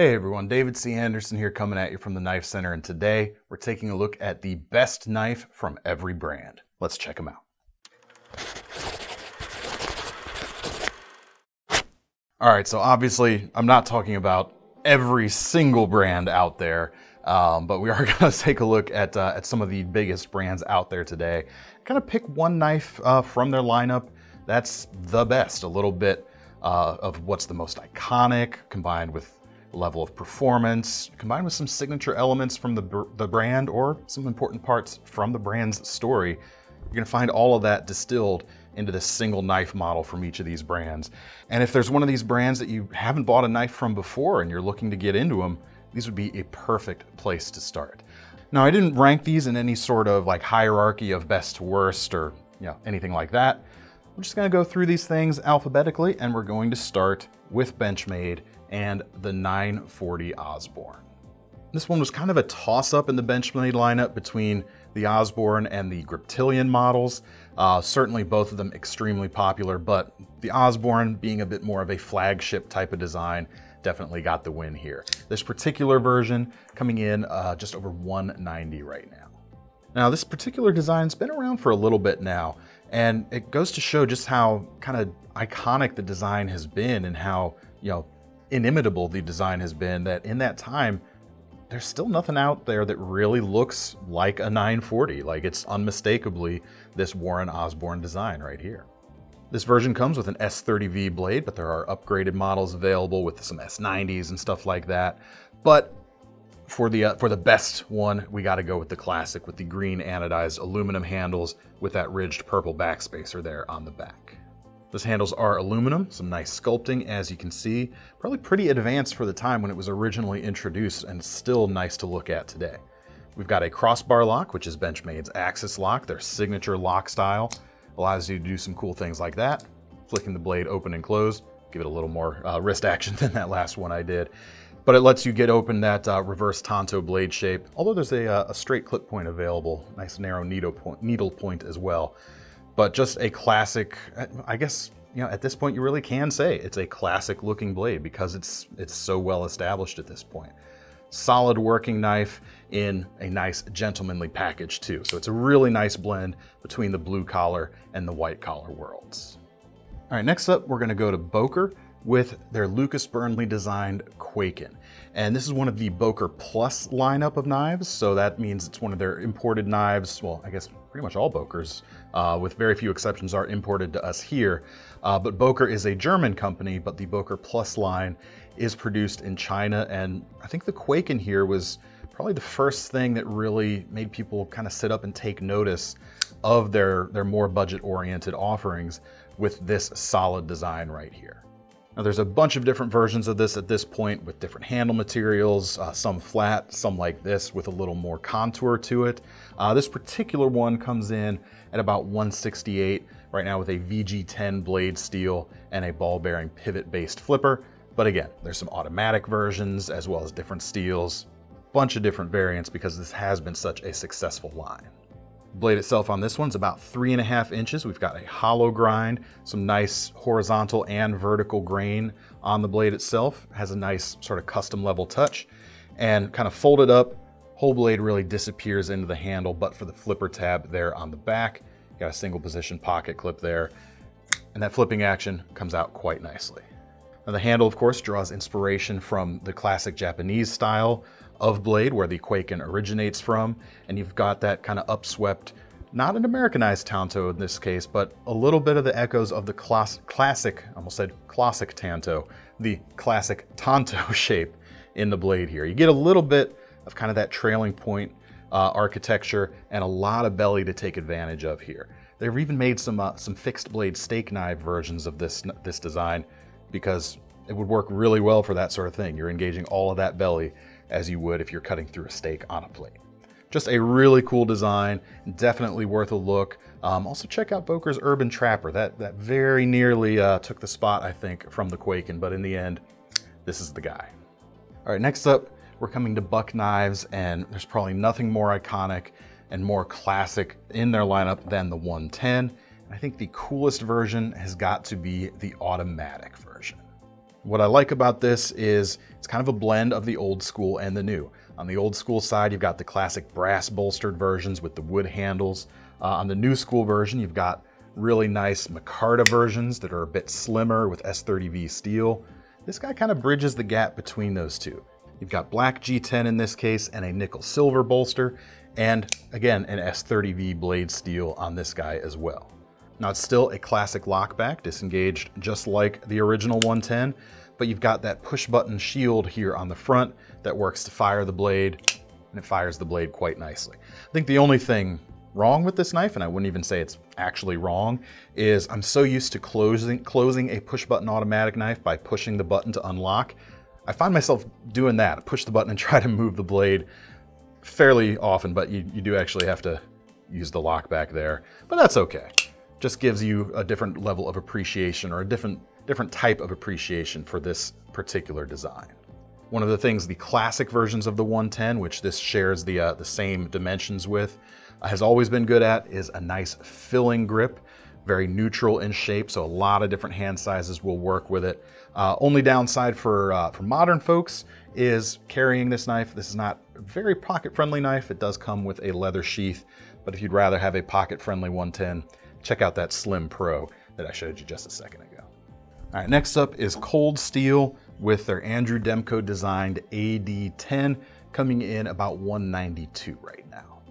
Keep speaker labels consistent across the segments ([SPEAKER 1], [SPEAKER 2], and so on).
[SPEAKER 1] Hey everyone, David C. Anderson here coming at you from the Knife Center, and today we're taking a look at the best knife from every brand. Let's check them out. All right, so obviously I'm not talking about every single brand out there, um, but we are going to take a look at, uh, at some of the biggest brands out there today. Kind of pick one knife uh, from their lineup that's the best, a little bit uh, of what's the most iconic combined with level of performance, combined with some signature elements from the, the brand or some important parts from the brand's story. You're gonna find all of that distilled into this single knife model from each of these brands. And if there's one of these brands that you haven't bought a knife from before and you're looking to get into them, these would be a perfect place to start. Now, I didn't rank these in any sort of like hierarchy of best to worst or you know anything like that. We're just gonna go through these things alphabetically and we're going to start with Benchmade and the 940 Osborne. This one was kind of a toss-up in the Benchmade lineup between the Osborne and the Griptilian models. Uh, certainly both of them extremely popular, but the Osborne being a bit more of a flagship type of design definitely got the win here. This particular version coming in uh, just over 190 right now. Now this particular design's been around for a little bit now, and it goes to show just how kind of iconic the design has been and how, you know, inimitable the design has been that in that time, there's still nothing out there that really looks like a 940. Like it's unmistakably this Warren Osborne design right here. This version comes with an S30V blade, but there are upgraded models available with some S90s and stuff like that. But for the uh, for the best one, we got to go with the classic with the green anodized aluminum handles with that ridged purple backspacer there on the back. Those handles are aluminum, some nice sculpting as you can see. Probably pretty advanced for the time when it was originally introduced and still nice to look at today. We've got a crossbar lock, which is Benchmade's Axis lock, their signature lock style. Allows you to do some cool things like that. Flicking the blade open and close, give it a little more uh, wrist action than that last one I did. But it lets you get open that uh, reverse Tanto blade shape, although there's a, uh, a, straight clip point available, nice narrow needle point, needle point as well but just a classic, I guess, you know, at this point you really can say it's a classic looking blade because it's, it's so well established at this point. Solid working knife in a nice gentlemanly package too. So it's a really nice blend between the blue collar and the white collar worlds. All right, next up, we're gonna go to Boker with their Lucas Burnley designed Kwaiken. And this is one of the Boker Plus lineup of knives, so that means it's one of their imported knives. Well, I guess pretty much all Bokers, uh, with very few exceptions, are imported to us here. Uh, but Boker is a German company, but the Boker Plus line is produced in China. And I think the Kwaiken here was probably the first thing that really made people kind of sit up and take notice of their, their more budget-oriented offerings with this solid design right here. Now there's a bunch of different versions of this at this point with different handle materials, uh, some flat, some like this with a little more contour to it. Uh, this particular one comes in at about 168 right now with a VG10 blade steel and a ball bearing pivot based flipper. But again, there's some automatic versions as well as different steels, bunch of different variants because this has been such a successful line. Blade itself on this one's about three and a half inches. We've got a hollow grind, some nice horizontal and vertical grain on the blade itself. It has a nice sort of custom level touch and kind of folded up. Whole blade really disappears into the handle, but for the flipper tab there on the back, got a single position pocket clip there. And that flipping action comes out quite nicely. Now the handle, of course, draws inspiration from the classic Japanese style of blade where the Kwaiken originates from. And you've got that kind of upswept, not an Americanized Tanto in this case, but a little bit of the echoes of the class, classic, almost said classic Tanto, the classic Tanto shape in the blade here. You get a little bit of kind of that trailing point uh, architecture and a lot of belly to take advantage of here. They've even made some uh, some fixed blade steak knife versions of this this design because it would work really well for that sort of thing. You're engaging all of that belly as you would if you're cutting through a steak on a plate. Just a really cool design, definitely worth a look. Um, also check out Boker's Urban Trapper. That, that very nearly uh, took the spot, I think, from the Kwaiken, but in the end, this is the guy. All right, next up, we're coming to Buck Knives, and there's probably nothing more iconic and more classic in their lineup than the 110. I think the coolest version has got to be the automatic version. What I like about this is It's kind of a blend of the old school and the new. On the old school side, you've got the classic brass bolstered versions with the wood handles. Uh, on the new school version, you've got really nice micarta versions that are a bit slimmer with S30V steel. This guy kind of bridges the gap between those two. You've got black G10 in this case and a nickel silver bolster, and again, an S30V blade steel on this guy as well. Now it's still a classic lockback, disengaged just like the original 110, but you've got that push button shield here on the front that works to fire the blade, and it fires the blade quite nicely. I think the only thing wrong with this knife, and I wouldn't even say it's actually wrong, is I'm so used to closing, closing a push button automatic knife by pushing the button to unlock. I find myself doing that, push the button and try to move the blade fairly often, but you, you do actually have to use the lock back there, but that's okay. Just gives you a different level of appreciation or a different, different type of appreciation for this particular design. One of the things the classic versions of the 110, which this shares the, uh, the same dimensions with, uh, has always been good at is a nice filling grip, very neutral in shape, so a lot of different hand sizes will work with it. Uh, only downside for, uh, for modern folks is carrying this knife. This is not a very pocket-friendly knife. It does come with a leather sheath, but if you'd rather have a pocket-friendly 110, check out that Slim Pro that I showed you just a second ago. All right, next up is Cold Steel with their Andrew Demko designed AD10 coming in about 192 right now.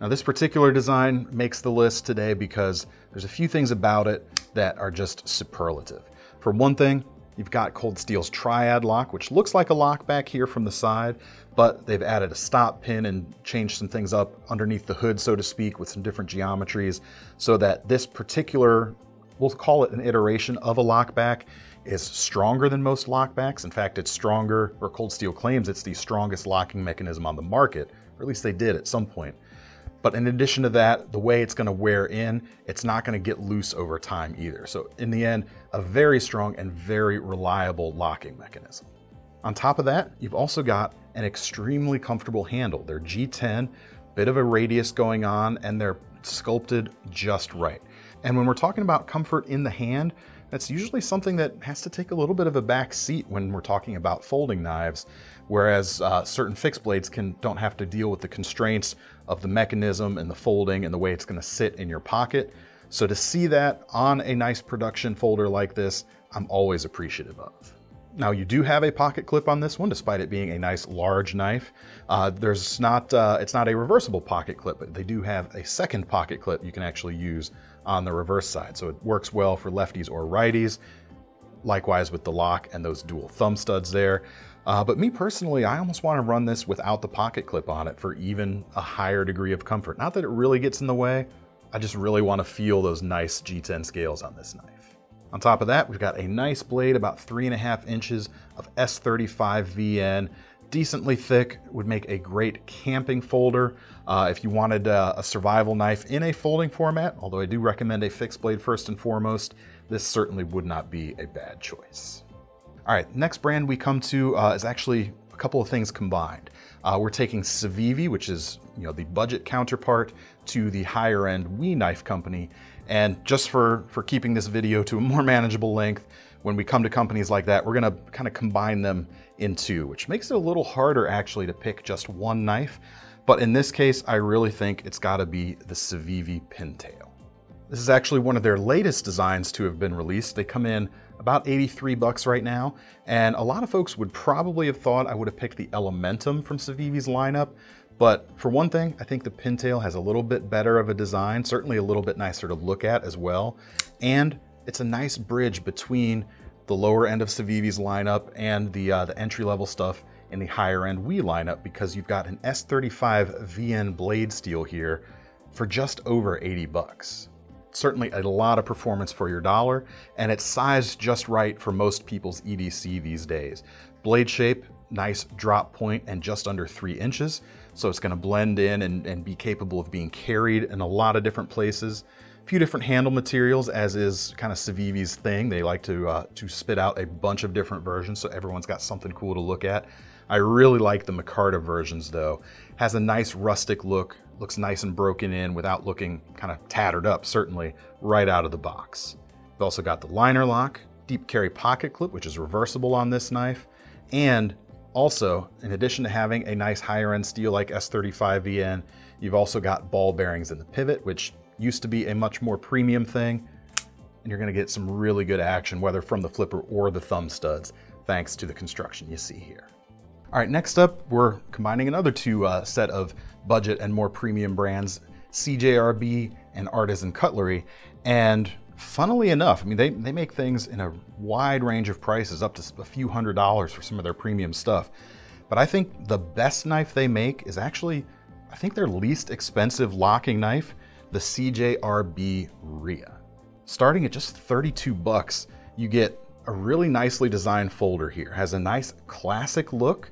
[SPEAKER 1] Now this particular design makes the list today because there's a few things about it that are just superlative. For one thing, you've got Cold Steel's Triad lock, which looks like a lock back here from the side, but they've added a stop pin and changed some things up underneath the hood, so to speak, with some different geometries so that this particular, we'll call it an iteration of a lockback, is stronger than most lockbacks. In fact, it's stronger, or Cold Steel claims it's the strongest locking mechanism on the market, or at least they did at some point. But in addition to that, the way it's gonna wear in, it's not gonna get loose over time either. So in the end, a very strong and very reliable locking mechanism. On top of that, you've also got an extremely comfortable handle. They're G10, bit of a radius going on, and they're sculpted just right. And when we're talking about comfort in the hand, that's usually something that has to take a little bit of a back seat when we're talking about folding knives, whereas uh, certain fixed blades can don't have to deal with the constraints of the mechanism and the folding and the way it's gonna sit in your pocket. So to see that on a nice production folder like this, I'm always appreciative of. Now you do have a pocket clip on this one, despite it being a nice large knife. Uh, there's not, uh, it's not a reversible pocket clip, but they do have a second pocket clip you can actually use on the reverse side. So it works well for lefties or righties. Likewise with the lock and those dual thumb studs there. Uh, but me personally, I almost want to run this without the pocket clip on it for even a higher degree of comfort. Not that it really gets in the way, I just really want to feel those nice G10 scales on this knife. On top of that, we've got a nice blade, about three and a half inches of S35 VN decently thick, would make a great camping folder. Uh, if you wanted uh, a survival knife in a folding format, although I do recommend a fixed blade first and foremost, this certainly would not be a bad choice. All right, next brand we come to uh, is actually a couple of things combined. Uh, we're taking Civivi, which is you know the budget counterpart to the higher end WE knife company. And just for, for keeping this video to a more manageable length, when we come to companies like that, we're gonna kind of combine them in two, which makes it a little harder actually to pick just one knife. But in this case, I really think it's gotta be the Civivi Pintail. This is actually one of their latest designs to have been released. They come in about 83 bucks right now, and a lot of folks would probably have thought I would have picked the Elementum from Civivi's lineup, but for one thing, I think the Pintail has a little bit better of a design, certainly a little bit nicer to look at as well, and it's a nice bridge between the lower end of Civivi's lineup and the, uh, the entry-level stuff in the higher end WE lineup because you've got an S35 VN blade steel here for just over 80 bucks. Certainly a lot of performance for your dollar, and it's sized just right for most people's EDC these days. Blade shape, nice drop point and just under three inches, so it's gonna blend in and, and be capable of being carried in a lot of different places A few different handle materials, as is kind of Civivi's thing. They like to, uh, to spit out a bunch of different versions, so everyone's got something cool to look at. I really like the Micarta versions though. Has a nice rustic look, looks nice and broken in without looking kind of tattered up, certainly, right out of the box. We've also got the liner lock, deep carry pocket clip, which is reversible on this knife, and Also, in addition to having a nice higher end steel like S35VN, you've also got ball bearings in the pivot, which used to be a much more premium thing. And you're gonna get some really good action, whether from the flipper or the thumb studs, thanks to the construction you see here. All right, next up, we're combining another two uh, set of budget and more premium brands, CJRB and Artisan Cutlery. And funnily enough, I mean, they, they make things in a wide range of prices, up to a few hundred dollars for some of their premium stuff. But I think the best knife they make is actually, I think their least expensive locking knife, the CJRB Ria. Starting at just 32 bucks, you get a really nicely designed folder here. It has a nice classic look,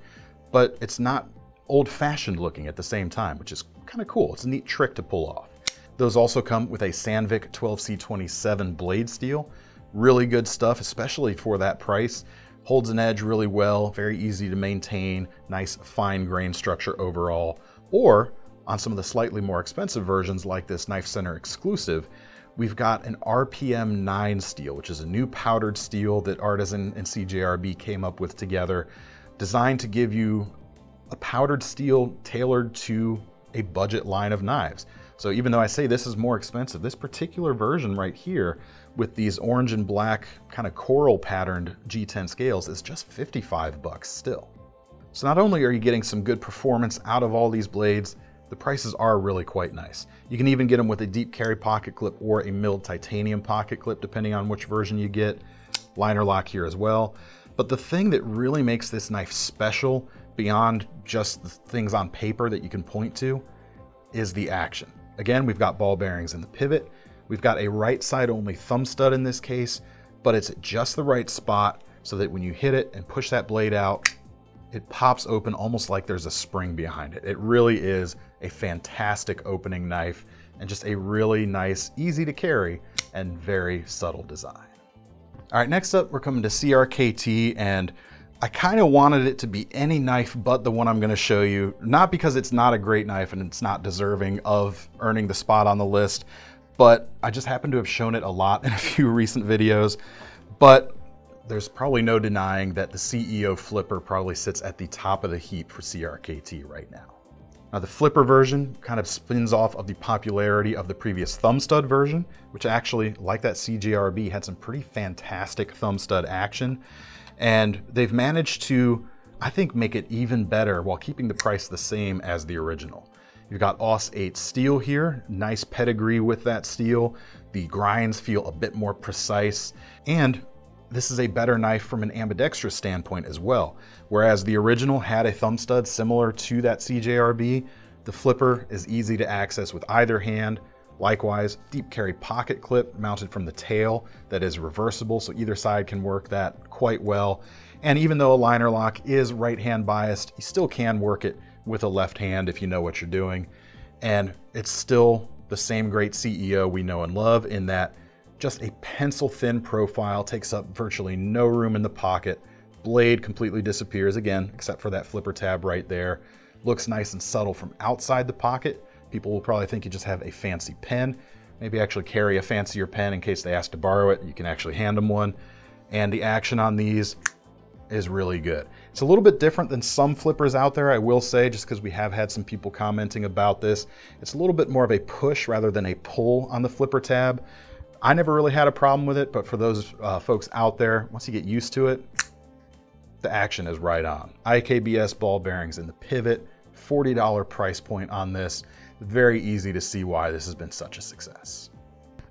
[SPEAKER 1] but it's not old fashioned looking at the same time, which is kind of cool. It's a neat trick to pull off. Those also come with a Sandvik 12C27 blade steel. Really good stuff, especially for that price. Holds an edge really well, very easy to maintain, nice fine grain structure overall. Or on some of the slightly more expensive versions like this Knife Center exclusive, we've got an RPM 9 steel, which is a new powdered steel that Artisan and CJRB came up with together designed to give you a powdered steel tailored to a budget line of knives. So even though I say this is more expensive, this particular version right here with these orange and black kind of coral patterned G10 scales is just 55 bucks still. So not only are you getting some good performance out of all these blades, the prices are really quite nice. You can even get them with a deep carry pocket clip or a milled titanium pocket clip, depending on which version you get. Liner lock here as well. But the thing that really makes this knife special, beyond just the things on paper that you can point to, is the action. Again, we've got ball bearings in the pivot. We've got a right side only thumb stud in this case, but it's at just the right spot so that when you hit it and push that blade out, it pops open almost like there's a spring behind it. It really is a fantastic opening knife and just a really nice, easy to carry and very subtle design. All right, next up, we're coming to CRKT, and I kind of wanted it to be any knife but the one I'm gonna show you, not because it's not a great knife and it's not deserving of earning the spot on the list, but I just happen to have shown it a lot in a few recent videos. But there's probably no denying that the CEO Flipper probably sits at the top of the heap for CRKT right now. Now the flipper version kind of spins off of the popularity of the previous thumb stud version, which actually, like that CJRB, had some pretty fantastic thumb stud action. And they've managed to, I think, make it even better while keeping the price the same as the original. You've got AUS 8 steel here, nice pedigree with that steel. The grinds feel a bit more precise, and this is a better knife from an ambidextrous standpoint as well. Whereas the original had a thumb stud similar to that CJRB, the flipper is easy to access with either hand. Likewise, deep carry pocket clip mounted from the tail that is reversible, so either side can work that quite well. And even though a liner lock is right hand biased, you still can work it with a left hand if you know what you're doing. And it's still the same great CEO we know and love in that just a pencil thin profile, takes up virtually no room in the pocket. Blade completely disappears again, except for that flipper tab right there. Looks nice and subtle from outside the pocket. People will probably think you just have a fancy pen. Maybe actually carry a fancier pen in case they ask to borrow it. You can actually hand them one. And the action on these is really good. It's a little bit different than some flippers out there, I will say, just because we have had some people commenting about this. It's a little bit more of a push rather than a pull on the flipper tab. I never really had a problem with it, but for those uh, folks out there, once you get used to it, the action is right on. IKBS ball bearings in the pivot, $40 price point on this. Very easy to see why this has been such a success.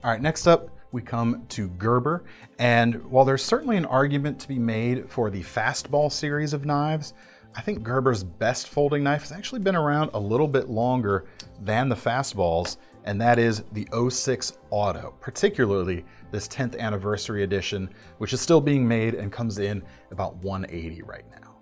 [SPEAKER 1] All right, next up, we come to Gerber. And while there's certainly an argument to be made for the fastball series of knives, I think Gerber's best folding knife has actually been around a little bit longer than the fastballs and that is the 06 Auto, particularly this 10th anniversary edition, which is still being made and comes in about 180 right now.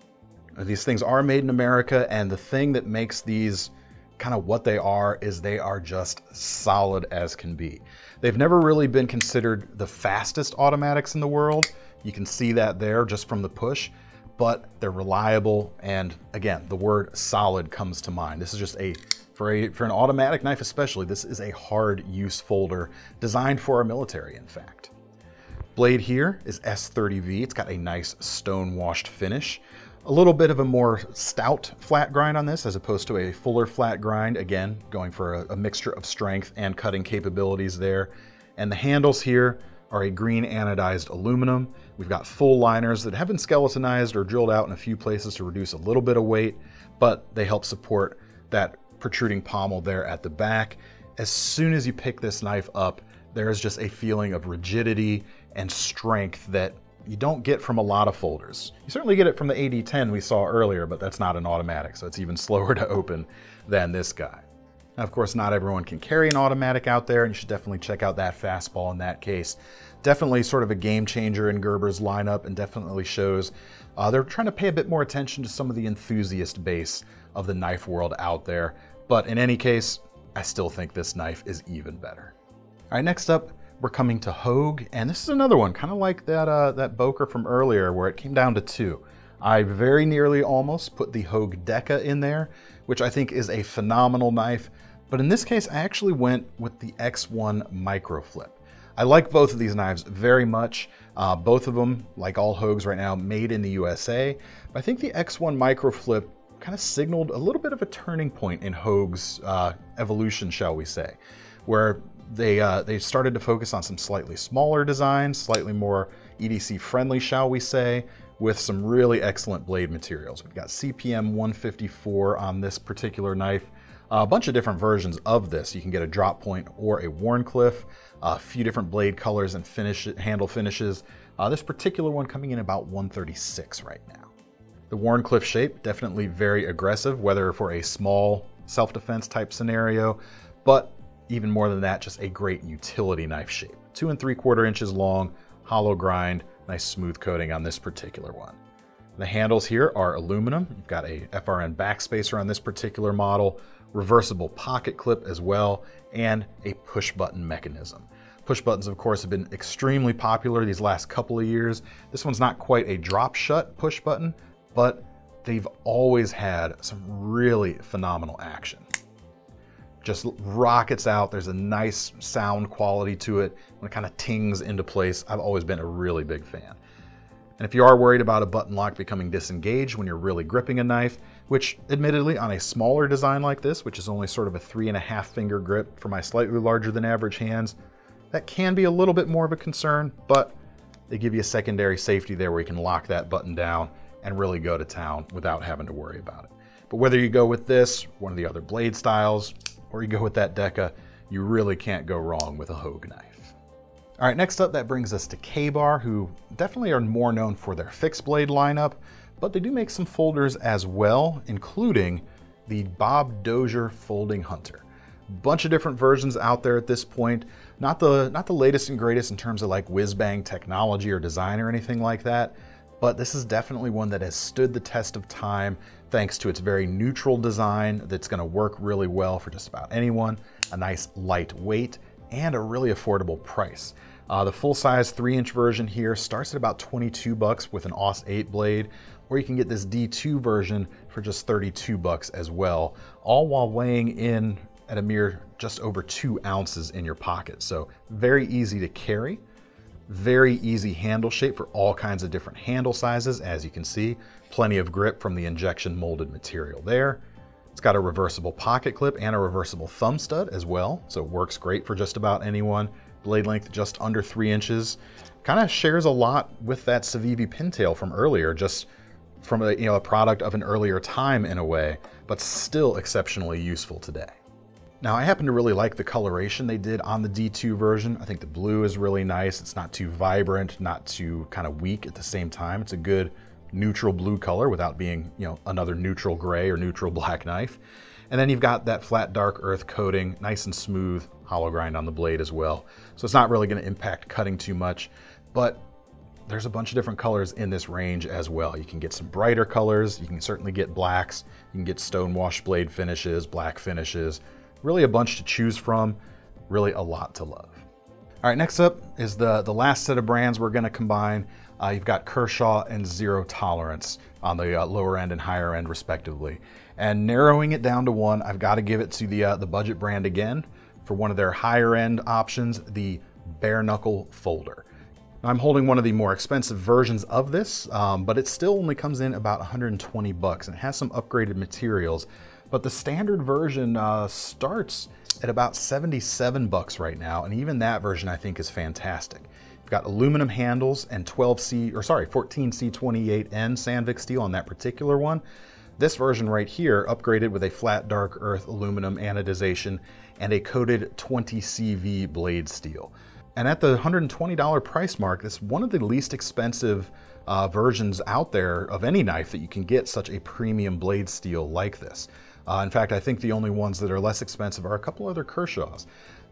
[SPEAKER 1] These things are made in America, and the thing that makes these kind of what they are is they are just solid as can be. They've never really been considered the fastest automatics in the world. You can see that there just from the push, but they're reliable. And again, the word solid comes to mind. This is just a for, a, for an automatic knife especially, this is a hard use folder designed for our military, in fact. Blade here is S30V. It's got a nice stone washed finish. A little bit of a more stout flat grind on this as opposed to a fuller flat grind. Again, going for a, a mixture of strength and cutting capabilities there. And the handles here are a green anodized aluminum. We've got full liners that have been skeletonized or drilled out in a few places to reduce a little bit of weight, but they help support that protruding pommel there at the back. As soon as you pick this knife up, there is just a feeling of rigidity and strength that you don't get from a lot of folders. You certainly get it from the AD10 we saw earlier, but that's not an automatic, so it's even slower to open than this guy. Of course, not everyone can carry an automatic out there, and you should definitely check out that fastball in that case. Definitely sort of a game changer in Gerber's lineup and definitely shows uh, they're trying to pay a bit more attention to some of the enthusiast base of the knife world out there. But in any case, I still think this knife is even better. All right, next up, we're coming to Hogue, and this is another one, kind of like that, uh, that Boker from earlier where it came down to two. I very nearly almost put the Hogue Deka in there, which I think is a phenomenal knife, but in this case, I actually went with the X1 Microflip. I like both of these knives very much. Uh, both of them, like all Hogues right now, made in the USA. But I think the X1 Microflip kind of signaled a little bit of a turning point in Hogue's uh, evolution, shall we say, where they, uh, they started to focus on some slightly smaller designs, slightly more EDC friendly, shall we say, with some really excellent blade materials. We've got CPM 154 on this particular knife, a bunch of different versions of this. You can get a drop point or a Wharncliffe, a few different blade colors and finish handle finishes. Uh, this particular one coming in about 136 right now. The Wharncliffe shape, definitely very aggressive, whether for a small self-defense type scenario, but even more than that, just a great utility knife shape. Two and three quarter inches long, hollow grind, nice smooth coating on this particular one. The handles here are aluminum. You've got a FRN backspacer on this particular model, reversible pocket clip as well, and a push button mechanism. Push buttons, of course, have been extremely popular these last couple of years. This one's not quite a drop shut push button, but they've always had some really phenomenal action. Just rockets out. There's a nice sound quality to it when it kind of tings into place. I've always been a really big fan. And if you are worried about a button lock becoming disengaged when you're really gripping a knife, which admittedly on a smaller design like this, which is only sort of a three and a half finger grip for my slightly larger than average hands, that can be a little bit more of a concern, but they give you a secondary safety there where you can lock that button down and really go to town without having to worry about it. But whether you go with this, one of the other blade styles, or you go with that Deka, you really can't go wrong with a Hogue knife. All right, next up, that brings us to Ka-Bar, who definitely are more known for their fixed blade lineup, but they do make some folders as well, including the Bob Dozier Folding Hunter. Bunch of different versions out there at this point. Not the, not the latest and greatest in terms of like whiz-bang technology or design or anything like that, but this is definitely one that has stood the test of time thanks to its very neutral design that's gonna work really well for just about anyone, a nice light weight, and a really affordable price. Uh, the full-size 3-inch version here starts at about 22 bucks with an AUS 8 blade, or you can get this D2 version for just 32 bucks as well, all while weighing in at a mere just over two ounces in your pocket. So very easy to carry. Very easy handle shape for all kinds of different handle sizes, as you can see. Plenty of grip from the injection molded material there. It's got a reversible pocket clip and a reversible thumb stud as well, so it works great for just about anyone. Blade length just under three inches. Kind of shares a lot with that Civivi pintail from earlier, just from a, you know, a product of an earlier time in a way, but still exceptionally useful today. Now I happen to really like the coloration they did on the D2 version. I think the blue is really nice. It's not too vibrant, not too kind of weak at the same time. It's a good neutral blue color without being, you know, another neutral gray or neutral black knife. And then you've got that flat dark earth coating, nice and smooth, hollow grind on the blade as well. So it's not really gonna impact cutting too much, but there's a bunch of different colors in this range as well. You can get some brighter colors, you can certainly get blacks, you can get stone wash blade finishes, black finishes, Really a bunch to choose from, really a lot to love. All right, next up is the, the last set of brands we're gonna combine. Uh, you've got Kershaw and Zero Tolerance on the uh, lower end and higher end respectively. And narrowing it down to one, I've gotta give it to the, uh, the budget brand again. For one of their higher end options, the Bareknuckle folder. I'm holding one of the more expensive versions of this, um, but it still only comes in about 120 bucks and it has some upgraded materials. But the standard version uh, starts at about 77 bucks right now, and even that version I think is fantastic. You've got aluminum handles and 12C, or sorry, 14C28N Sandvik steel on that particular one. This version right here, upgraded with a flat dark earth aluminum anodization and a coated 20CV blade steel. And at the $120 price mark, it's one of the least expensive uh, versions out there of any knife that you can get such a premium blade steel like this. Uh, in fact, I think the only ones that are less expensive are a couple other Kershaws.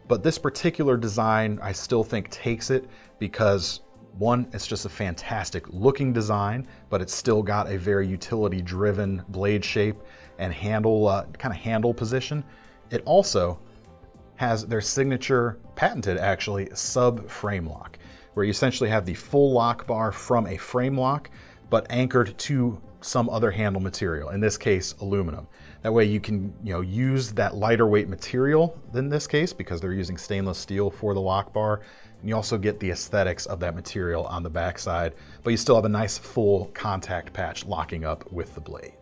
[SPEAKER 1] But this particular design, I still think takes it because one, it's just a fantastic looking design, but it's still got a very utility driven blade shape and handle, uh, kind of handle position. It also has their signature, patented actually, sub frame lock, where you essentially have the full lock bar from a frame lock, but anchored to some other handle material, in this case, aluminum. That way you can you know, use that lighter weight material in this case because they're using stainless steel for the lock bar. And you also get the aesthetics of that material on the backside, but you still have a nice full contact patch locking up with the blade.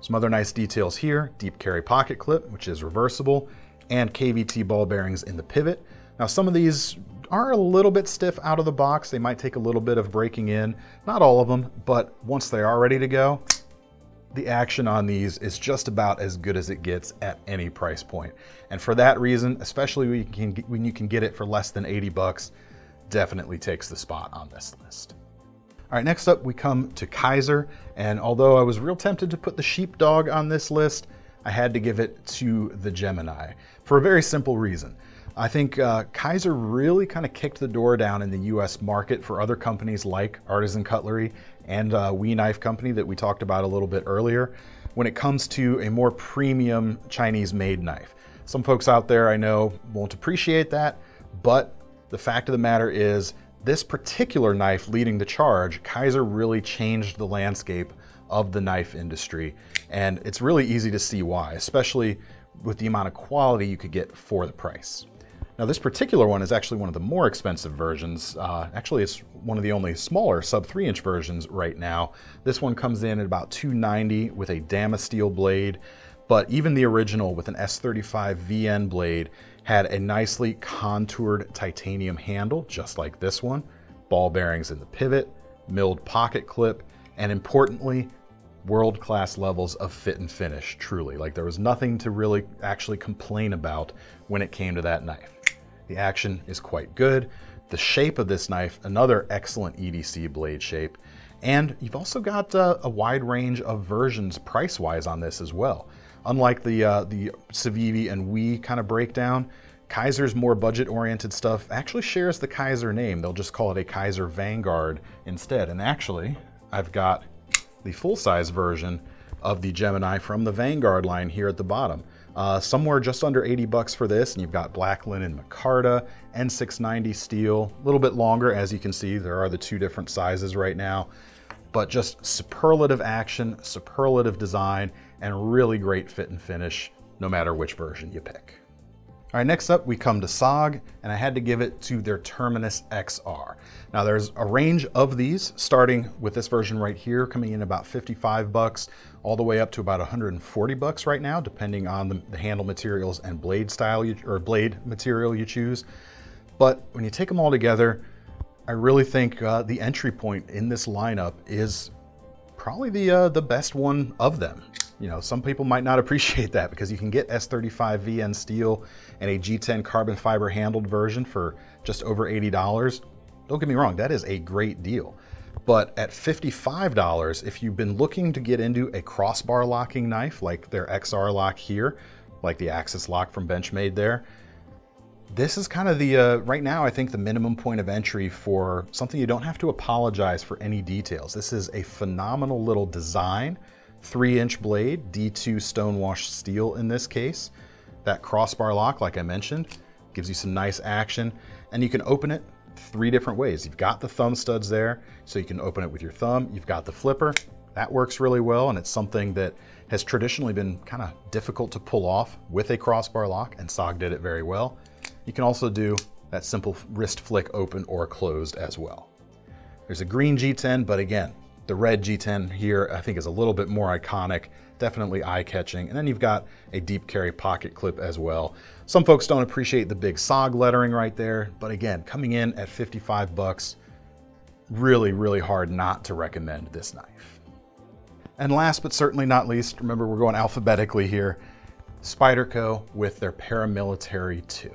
[SPEAKER 1] Some other nice details here, deep carry pocket clip, which is reversible, and KVT ball bearings in the pivot. Now some of these are a little bit stiff out of the box. They might take a little bit of breaking in. Not all of them, but once they are ready to go, the action on these is just about as good as it gets at any price point. And for that reason, especially when you can, when you can get it for less than 80 bucks, definitely takes the spot on this list. All right, next up we come to Kizer, And although I was real tempted to put the Sheepdog on this list, I had to give it to the Gemini for a very simple reason. I think uh, Kizer really kind of kicked the door down in the US market for other companies like Artisan Cutlery and uh, We Knife Company that we talked about a little bit earlier when it comes to a more premium Chinese made knife. Some folks out there I know won't appreciate that, but the fact of the matter is this particular knife leading the charge, Kizer really changed the landscape of the knife industry. And it's really easy to see why, especially with the amount of quality you could get for the price. Now this particular one is actually one of the more expensive versions. Uh, actually, it's one of the only smaller sub 3 inch versions right now. This one comes in at about 290 with a Damasteel blade, but even the original with an S35 VN blade had a nicely contoured titanium handle, just like this one, ball bearings in the pivot, milled pocket clip, and importantly, world-class levels of fit and finish, truly. Like there was nothing to really actually complain about when it came to that knife. The action is quite good. The shape of this knife, another excellent EDC blade shape. And you've also got uh, a wide range of versions price-wise on this as well. Unlike the, uh, the Civivi and We kind of breakdown, Kizer's more budget-oriented stuff actually shares the Kizer name. They'll just call it a Kizer Vanguard instead. And actually, I've got the full-size version of the Gemini from the Vanguard line here at the bottom. Uh, somewhere just under 80 bucks for this, and you've got black linen micarta, N690 steel, a little bit longer, as you can see, there are the two different sizes right now, but just superlative action, superlative design, and really great fit and finish, no matter which version you pick. All right, next up we come to SOG, and I had to give it to their Terminus XR. Now there's a range of these, starting with this version right here, coming in about 55 bucks, all the way up to about 140 bucks right now, depending on the, the handle materials and blade style you, or blade material you choose. But when you take them all together, I really think uh, the entry point in this lineup is probably the uh, the best one of them. You know, some people might not appreciate that because you can get S35 VN steel and a G10 carbon fiber handled version for just over $80. Don't get me wrong, that is a great deal. But at $55, if you've been looking to get into a crossbar locking knife like their XR lock here, like the Axis lock from Benchmade there, this is kind of the, uh, right now, I think the minimum point of entry for something you don't have to apologize for any details. This is a phenomenal little design three inch blade, D2 stonewash steel in this case. That crossbar lock, like I mentioned, gives you some nice action and you can open it three different ways. You've got the thumb studs there, so you can open it with your thumb. You've got the flipper, that works really well and it's something that has traditionally been kind of difficult to pull off with a crossbar lock and SOG did it very well. You can also do that simple wrist flick open or closed as well. There's a green G10, but again, the red G10 here I think is a little bit more iconic, definitely eye-catching. And then you've got a deep carry pocket clip as well. Some folks don't appreciate the big SOG lettering right there, but again, coming in at 55 bucks, really, really hard not to recommend this knife. And last but certainly not least, remember we're going alphabetically here, Spyderco with their Paramilitary 2.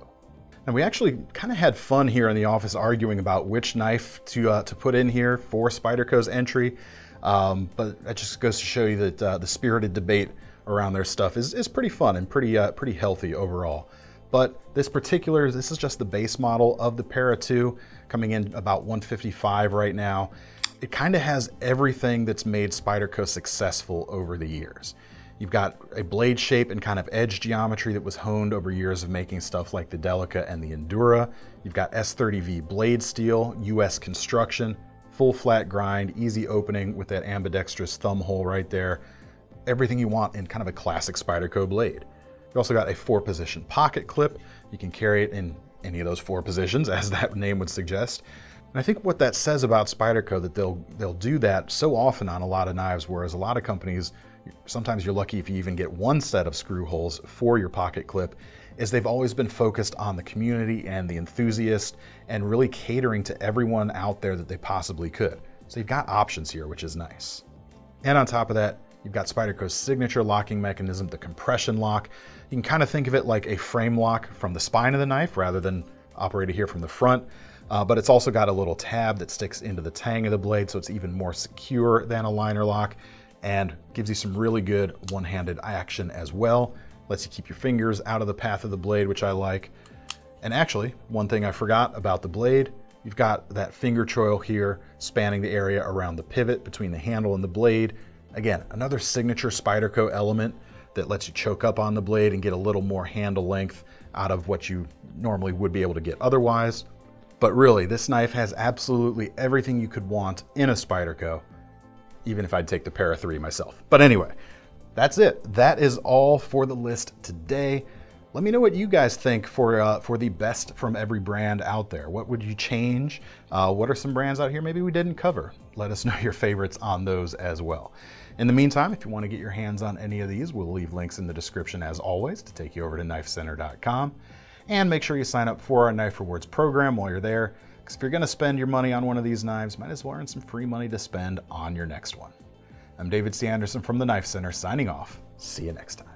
[SPEAKER 1] And we actually kind of had fun here in the office arguing about which knife to, uh, to put in here for Spyderco's entry. Um, but that just goes to show you that uh, the spirited debate around their stuff is, is pretty fun and pretty, uh, pretty healthy overall. But this particular, this is just the base model of the Para 2, coming in about 155 right now. It kind of has everything that's made Spyderco successful over the years. You've got a blade shape and kind of edge geometry that was honed over years of making stuff like the Delica and the Endura. You've got S30V blade steel, US construction, full flat grind, easy opening with that ambidextrous thumb hole right there. Everything you want in kind of a classic Spyderco blade. You also got a four position pocket clip. You can carry it in any of those four positions as that name would suggest. And I think what that says about Spyderco that they'll they'll do that so often on a lot of knives, whereas a lot of companies sometimes you're lucky if you even get one set of screw holes for your pocket clip, is they've always been focused on the community and the enthusiast and really catering to everyone out there that they possibly could. So you've got options here, which is nice. And on top of that, you've got Spyderco's signature locking mechanism, the compression lock. You can kind of think of it like a frame lock from the spine of the knife rather than operated here from the front. Uh, but it's also got a little tab that sticks into the tang of the blade, so it's even more secure than a liner lock and gives you some really good one-handed action as well. Lets you keep your fingers out of the path of the blade, which I like. And actually, one thing I forgot about the blade, you've got that finger choil here spanning the area around the pivot between the handle and the blade. Again, another signature Spyderco element that lets you choke up on the blade and get a little more handle length out of what you normally would be able to get otherwise. But really, this knife has absolutely everything you could want in a Spyderco even if I'd take the Para 3 myself. But anyway, that's it. That is all for the list today. Let me know what you guys think for uh, for the best from every brand out there. What would you change? Uh, what are some brands out here maybe we didn't cover? Let us know your favorites on those as well. In the meantime, if you want to get your hands on any of these, we'll leave links in the description as always to take you over to knifecenter.com. And make sure you sign up for our Knife Rewards program while you're there. Because if you're going to spend your money on one of these knives, might as well earn some free money to spend on your next one. I'm David C. Anderson from the Knife Center signing off. See you next time.